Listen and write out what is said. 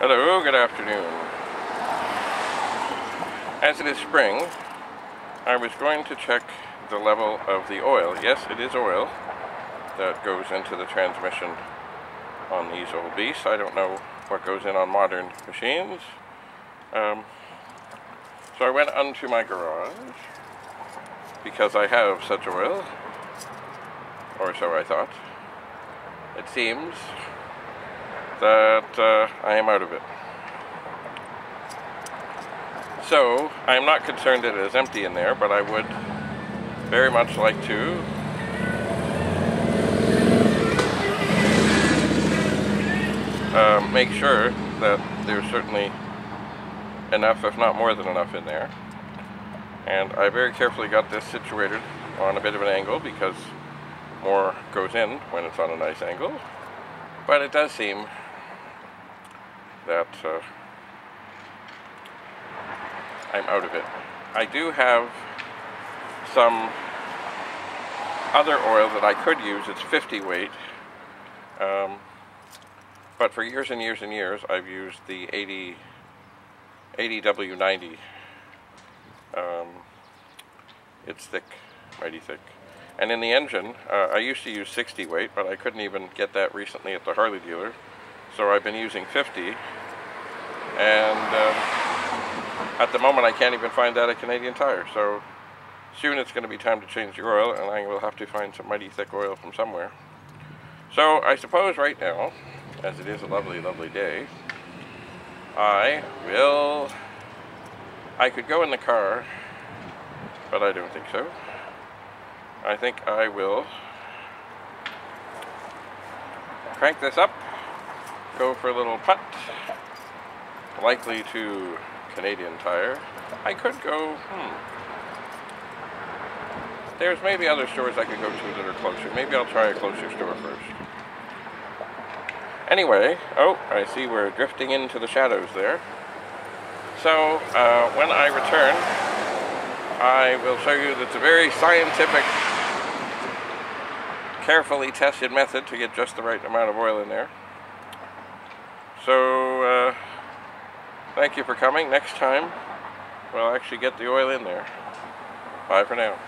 Hello, good afternoon. As it is spring, I was going to check the level of the oil. Yes, it is oil that goes into the transmission on these old beasts. I don't know what goes in on modern machines. Um, so I went unto my garage because I have such oil, or so I thought. It seems that uh, I am out of it. So, I am not concerned that it is empty in there, but I would very much like to uh, make sure that there's certainly enough, if not more than enough in there. And I very carefully got this situated on a bit of an angle because more goes in when it's on a nice angle. But it does seem that uh, I'm out of it. I do have some other oil that I could use. It's 50 weight. Um, but for years and years and years, I've used the 80, 80W90. Um, it's thick, mighty thick. And in the engine, uh, I used to use 60 weight, but I couldn't even get that recently at the Harley dealer. So I've been using 50. And um, at the moment, I can't even find that at Canadian Tire. So soon it's going to be time to change the oil, and I will have to find some mighty thick oil from somewhere. So I suppose right now, as it is a lovely, lovely day, I will... I could go in the car, but I don't think so. I think I will crank this up, go for a little putt, likely to Canadian Tire. I could go, hmm, there's maybe other stores I could go to that are closer. Maybe I'll try a closer store first. Anyway, oh, I see we're drifting into the shadows there. So, uh, when I return, I will show you that it's a very scientific carefully tested method to get just the right amount of oil in there. So, uh, thank you for coming. Next time, we'll actually get the oil in there. Bye for now.